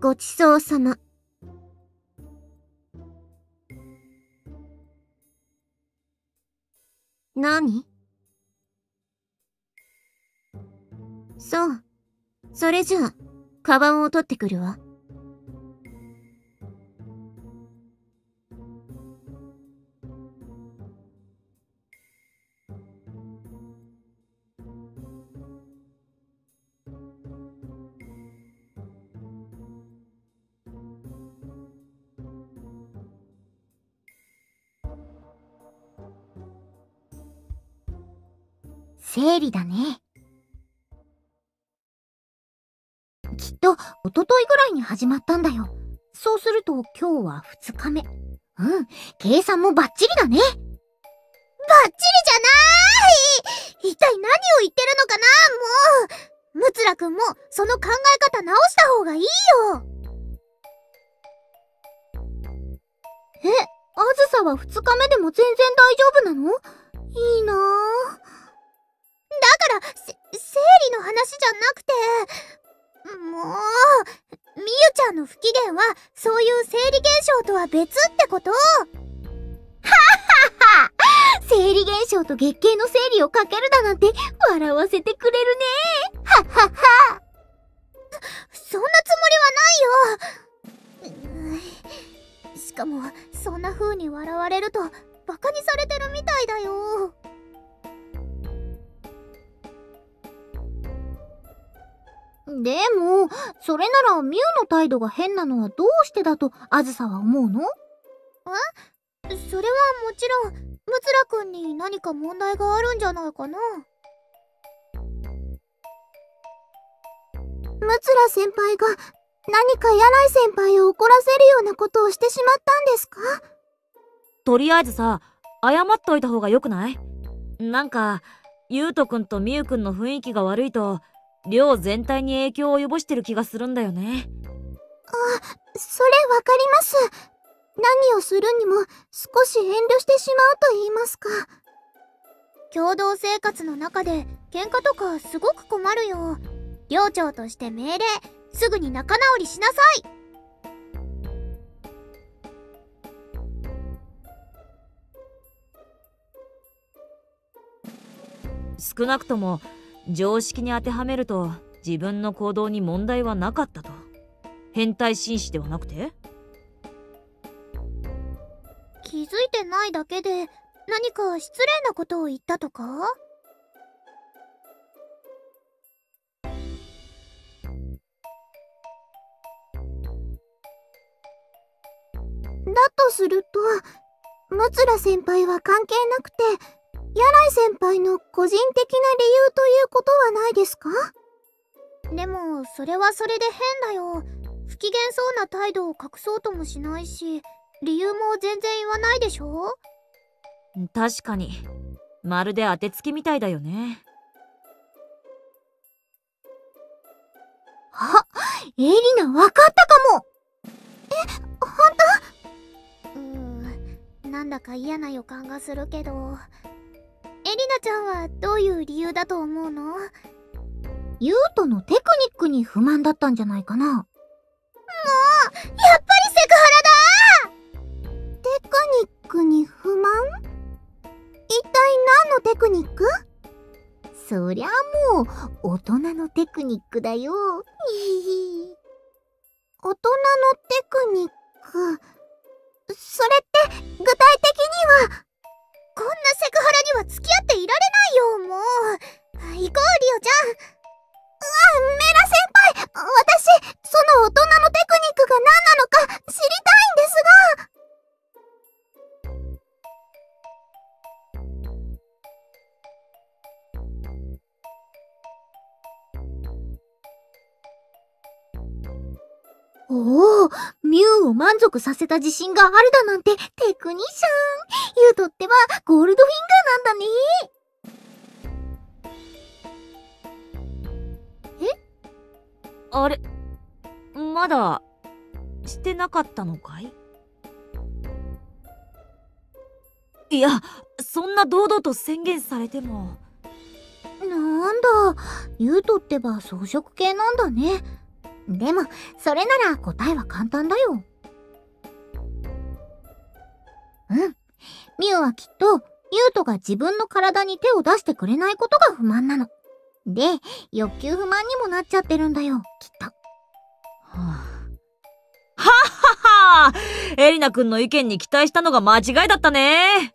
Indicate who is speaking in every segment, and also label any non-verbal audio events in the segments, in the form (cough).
Speaker 1: ごちそうさま。何？そう。それじゃあ、カバンを取ってくるわ。生理だね。きっと、おとといぐらいに始まったんだよ。そうすると、今日は2日目。うん、計算もバッチリだね。バッチリじ
Speaker 2: ゃない一体何を言ってるのかな？もうムツラくんも、その考え方直した方がいいよ
Speaker 1: え、あずさは2日目でも全然大丈夫なの？いいなぁ。
Speaker 2: だから、生理の話じゃなくて、もう、みゆちゃんの不機嫌は、そういう生理現象とは別ってこと？はっ
Speaker 1: はっは生理現象と月経の生理をかけるだなんて、笑わせてくれるね。はっはっは。
Speaker 2: そんなつもりはないよ。しかも、そんな風に笑われると、バカにされてるみたいだよ。
Speaker 1: でも、それならミュウの態度が変なのはどうしてだとあずさは思うの？
Speaker 2: え？それはもちろん、ムツラくんに何か問題があるんじゃないかな。
Speaker 1: ムツラ先輩が何か柳井先輩を怒らせるようなことをしてしまったんですか？
Speaker 3: とりあえずさ、謝っといた方がよくない？なんか、ゆうとくんとみゆくんの雰囲気が悪いと、寮全体に影響を及ぼしてる気がするんだよね。
Speaker 1: あそれわかります。何をするにも少し遠慮してしまうと言いますか。
Speaker 2: 共同生活の中で喧嘩とかすごく困るよ。寮長として命令すぐに仲直りしなさい。
Speaker 3: 少なくとも常識に当てはめると自分の行動に問題はなかったと。変態紳士ではなくて？
Speaker 2: 気づいてないだけで何か失礼なことを言ったとか？
Speaker 1: だとすると、ムツラ先輩は関係なくて、柳井先輩の個人的な理由ということはないですか？
Speaker 2: でも、それはそれで変だよ。不機嫌そうな態度を隠そうともしないし、理由も全然言わないでしょ？
Speaker 3: 確かに。まるで当てつけみたいだよね。
Speaker 1: あ、エリナわかったかもえ、ほ
Speaker 2: んとうーん、なんだか嫌な予感がするけど、エリナちゃんはどういう理由だと思うの？
Speaker 1: ユートのテクニックに不満だったんじゃないかな。もうやっ
Speaker 2: ぱりセクハ
Speaker 1: ラだ！テクニックに不満？一体何のテクニック？そりゃもう大人のテクニックだよ。(laughs) 大人のテクニック。それって具体的には？
Speaker 2: こんなセクハラには付き合っていられないよ、もう。行こう、リオちゃん。うわ、
Speaker 1: メラ先輩私、その大人のテクニックが何なのか知りたいんですがおお、ミュウを満足させた自信があるだなんてテクニシャン。ユウとってはゴールドフィン
Speaker 3: ガーなんだね。え？あれ？まだしてなかったのかい？いや、そんな堂々と宣言されても。
Speaker 1: なんだ、ユウトってば装飾系なんだね。でも、それなら答えは簡単だよ。うん。ミュウはきっと、ユウトが自分の体に手を出してくれないことが不満なの。で、欲求不満にもなっちゃってるんだよ、きっと。は
Speaker 3: あ、ははエリナくんの意見に期待したのが間違いだったね。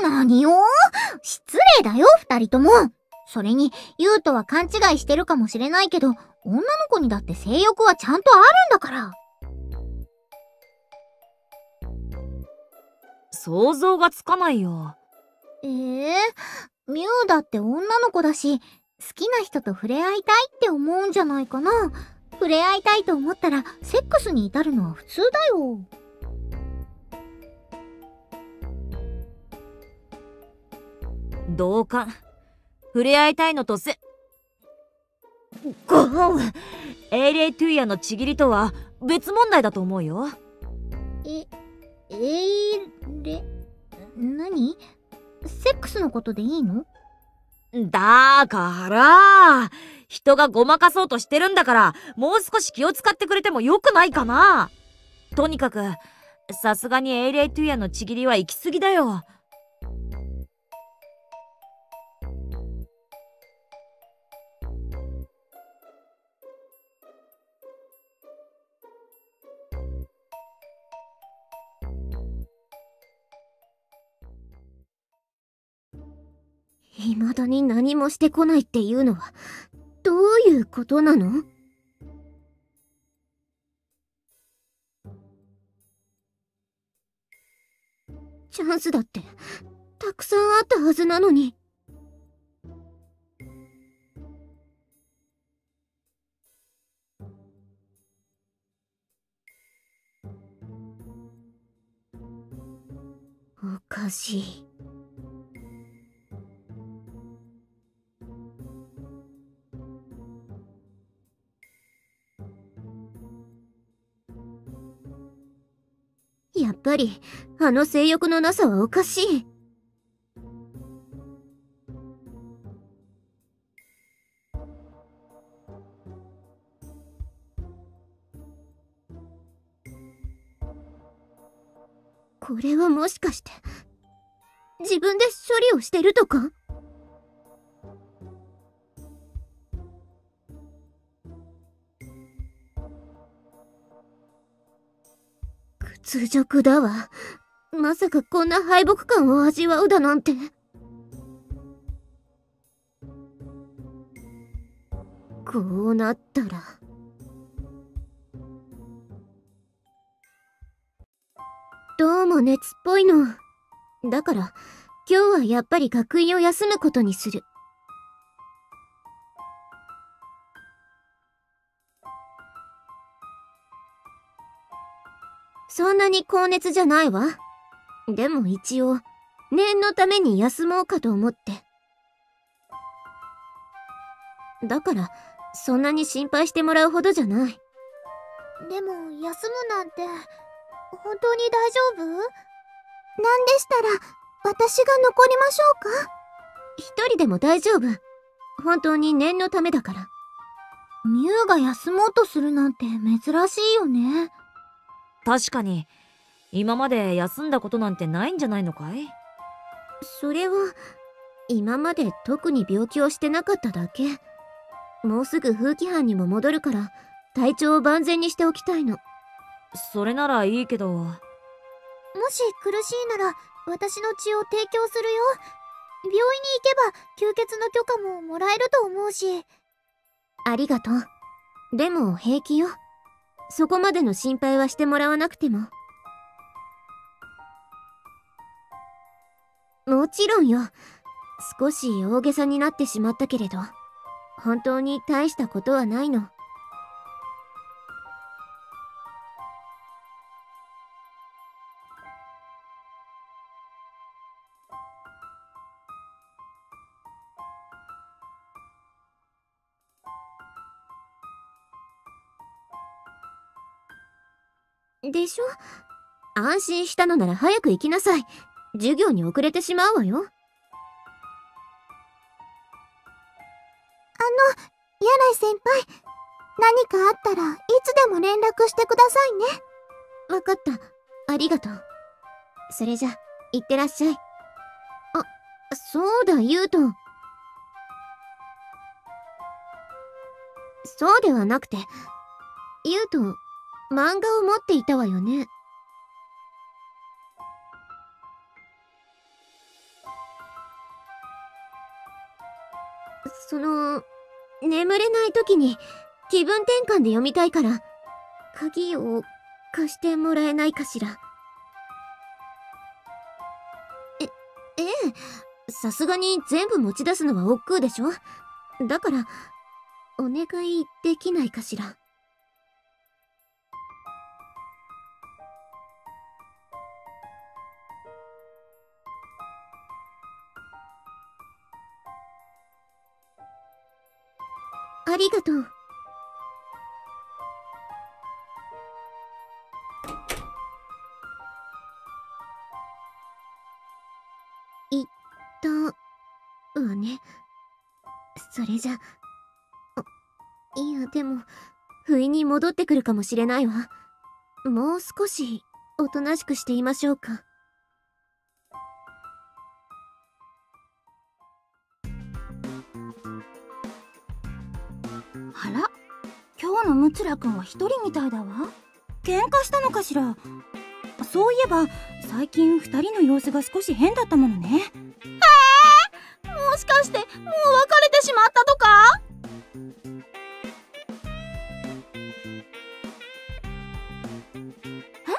Speaker 1: 何よ失礼だよ、二人とも。それに、ユウトは勘違いしてるかもしれないけど、女の子にだって性欲はちゃんとあるんだから。
Speaker 3: 想像がつかないよ。
Speaker 1: ええー、ミュウだって女の子だし、好きな人と触れ合いたいって思うんじゃないかな。触れ合いたいと思ったら、セックスに至るのは普通だよ。
Speaker 3: 同感。触れ合いたいのとせ、ごほんエイレイトゥイヤのちぎりとは別問題だと思うよ。
Speaker 1: え、エイレ、何？セックスのことでいいの？
Speaker 3: だから人がごまかそうとしてるんだからもう少し気を使ってくれてもよくないかな。とにかくさすがにエイレイトゥイヤのちぎりは行き過ぎだよ
Speaker 4: 未だに何もしてこないっていうのは、どういうことなの？チャンスだって、たくさんあったはずなのに。おかしい。り、あの性欲のなさはおかしい。これはもしかして、自分で処理をしてるとか？屈辱だわ。まさかこんな敗北感を味わうだなんて。こうなったら。どうも熱っぽいの。だから、今日はやっぱり学院を休むことにする。なに高熱じゃないわ。でも一応、念のために休もうかと思って。だから、そんなに心配してもらうほどじゃない。
Speaker 1: でも、休むなんて、本当に大丈夫？なんで
Speaker 4: したら、私が残りましょうか？一人でも大丈夫。本当に念のためだから。
Speaker 1: ミュウが休もうとするなんて珍しいよね。
Speaker 3: 確かに。今まで休んだことなんてないんじゃないのかい？
Speaker 4: それは今まで特に病気をしてなかっただけ。もうすぐ風紀班にも戻るから体調を万全にしておきたいの。
Speaker 3: それならいいけど。も
Speaker 1: し苦しいなら私の血を提供するよ。病院に行けば吸血の許可ももらえると思うし。
Speaker 4: ありがとう。でも平気よそこまでの心配はしてもらわなくても。もちろんよ。少し大げさになってしまったけれど、本当に大したことはないの。でしょ？安心したのなら早く行きなさい。授業に遅れてしまうわよ。あの、
Speaker 5: 輩、何かあったらいつでも連絡してくださいね。
Speaker 4: わかった。ありがとう。それじゃ、いってらっしゃい。あ、そうだ、ゆうと。そうではなくて、ゆうと、漫画を持っていたわよね。その、眠れない時に気分転換で読みたいから、鍵を貸してもらえないかしら。え、ええ、さすがに全部持ち出すのは億劫でしょだから、お願いできないかしら。ありがとう。言ったわね。それじゃ、いや、でも、不意に戻ってくるかもしれないわ。もう少し、おとなしくしていましょうか。
Speaker 6: あら今日のムツラくんは一人みたいだわ。喧嘩したのかしら？そういえば最近二人の様子が少し変だったものね。へ
Speaker 7: え！もしかしてもう別れてしまったとか？え？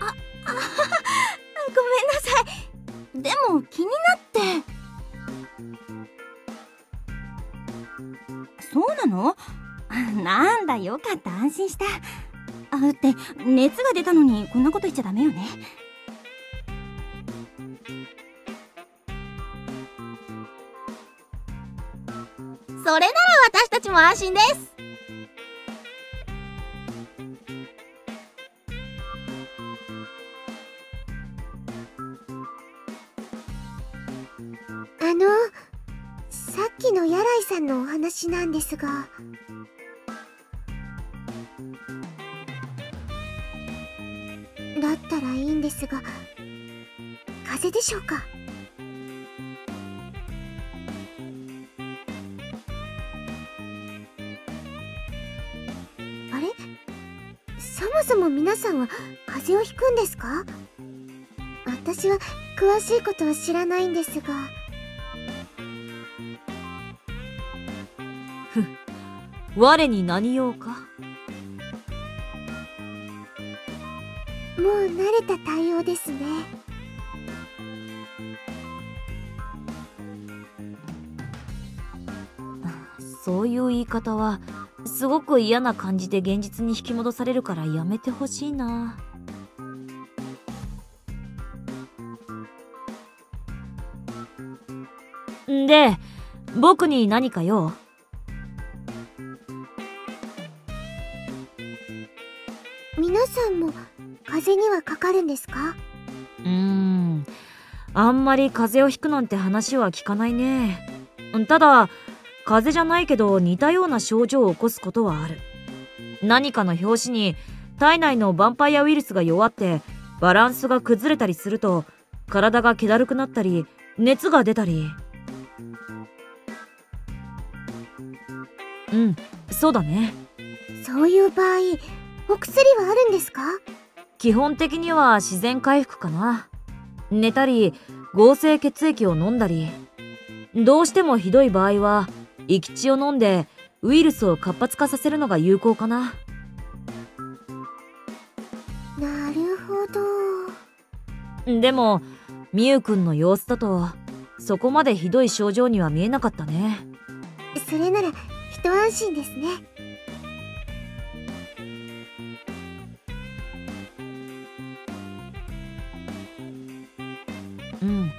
Speaker 7: ああ (laughs) ごめんなさい。
Speaker 6: でも気になっての？(laughs) なんだよかった安心した。あって熱が出たのにこんなこと言っちゃダメよね。
Speaker 7: それなら私たちも安心です。
Speaker 5: 話なんですが。だったらいいんですが、風邪でしょうか？あれ？そもそも皆さんは風邪をひくんですか？私は詳しいことは知らないんですが。
Speaker 3: 我に何用か？
Speaker 5: もう慣れた対応ですね。
Speaker 3: そういう言い方はすごく嫌な感じで現実に引き戻されるからやめてほしいな。で僕に何か用？
Speaker 5: 風邪にはかかるんですか？
Speaker 3: うーん。あんまり風邪をひくなんて話は聞かないね。ただ風邪じゃないけど似たような症状を起こすことはある。何かの拍子に体内のヴァンパイアウイルスが弱ってバランスが崩れたりすると体が気だるくなったり熱が出たり。うんそうだね。
Speaker 5: そういう場合お薬はあるんですか？
Speaker 3: 基本的には自然回復かな。寝たり合成血液を飲んだり。どうしてもひどい場合は生き血を飲んでウイルスを活発化させるのが有効かな。
Speaker 5: なるほ
Speaker 3: ど。でもみゆくんの様子だとそこまでひどい症状には見えなかったね。
Speaker 5: それなら一安心ですね
Speaker 3: うん。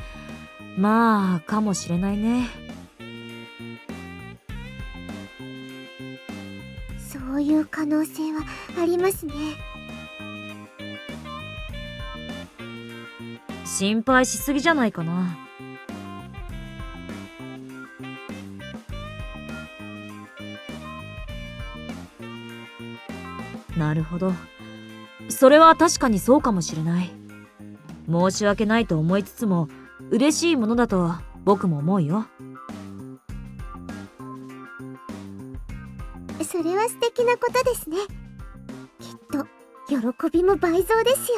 Speaker 3: まあかもしれないね。
Speaker 5: そういう可能性はありますね。
Speaker 3: 心配しすぎじゃないかな。なるほど。それは確かにそうかもしれない申し訳ないと思いつつも嬉しいものだと僕も思うよ。
Speaker 5: それは素敵なことですね。きっと喜びも倍増ですよ。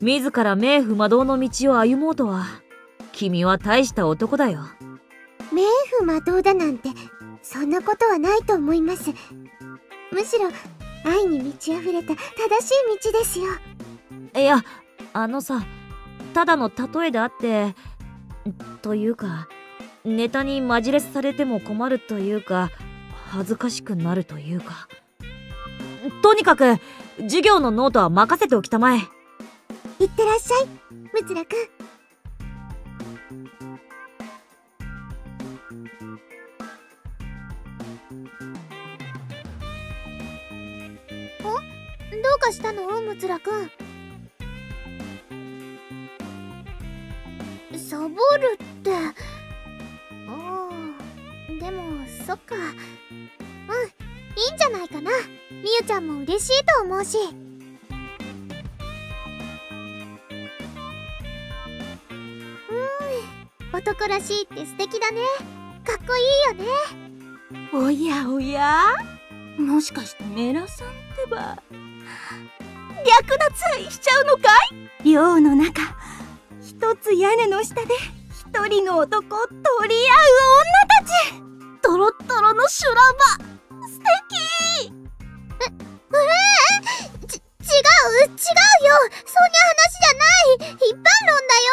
Speaker 3: 自ら冥府魔道の道を歩もうとは君は大した男だよ。
Speaker 5: 冥府魔道だなんてそんなことはないと思います。むしろ愛に満ち溢れた正しい道ですよ。
Speaker 3: いやあのさただの例えであってというかネタにマジレスされても困るというか恥ずかしくなるというか。とにかく授業のノートは任せておきたまえ。
Speaker 5: いってらっしゃいむつらく。ん
Speaker 2: どうかしたのむつらくん。サボるって。ああでもそっか。うんいいんじゃない？ゆちゃんも嬉しいと思うし。うん男らしいって素敵だね。かっこいいよね。
Speaker 6: おやおや。もしかしてメラさんってば。略奪愛しちゃうのかい？寮の中。一つ屋根の下で。一人の男を取り合う女たち。トロットロの修羅場。素敵
Speaker 2: 違うよ。そんな話じゃない。一般論だよ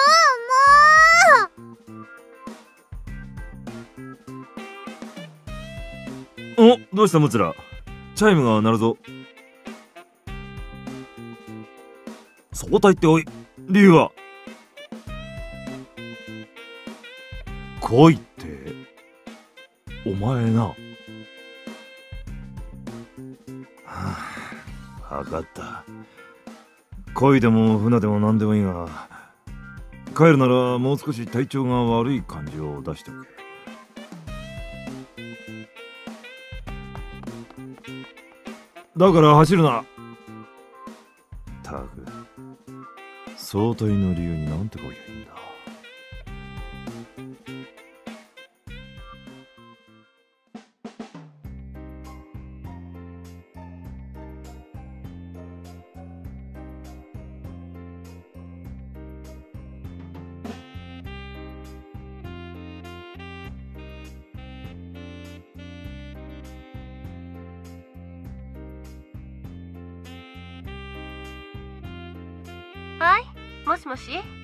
Speaker 2: もう。
Speaker 8: おどうしたムツラ？チャイムが鳴るぞ。そうたいっておい。理由は？恋って。お前な。分かった。恋でも船でも何でもいいが帰るならもう少し体調が悪い感じを出しておけだから走るな。たく相対の理由になんてこい
Speaker 9: いもしもし？